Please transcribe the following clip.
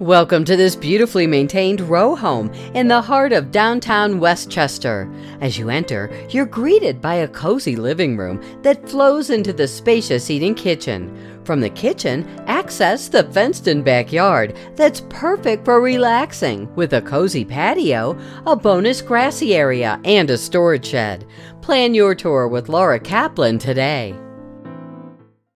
Welcome to this beautifully maintained row home in the heart of downtown West Chester. As you enter, you're greeted by a cozy living room that flows into the spacious eating kitchen. From the kitchen, access the fenced in backyard that's perfect for relaxing with a cozy patio, a bonus grassy area, and a storage shed. Plan your tour with Laura Kaplan today.